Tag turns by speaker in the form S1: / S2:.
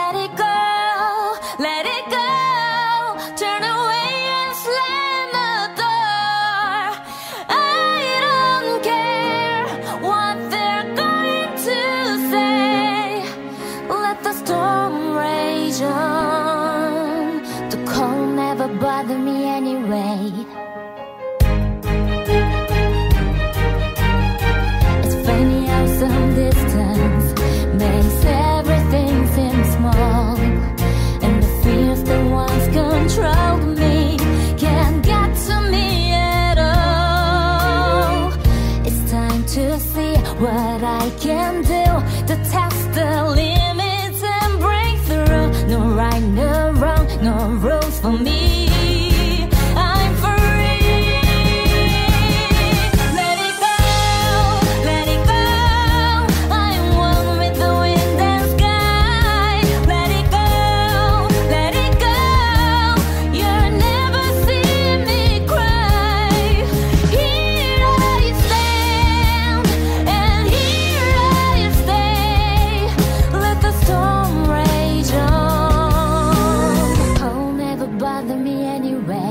S1: Let it go, let it go. Turn away and slam the door. I don't care what they're going to say. Let the storm rage on. The cold never bothered me anyway. What I can do to test the limits and break through. No right, no wrong, no rule. anywhere.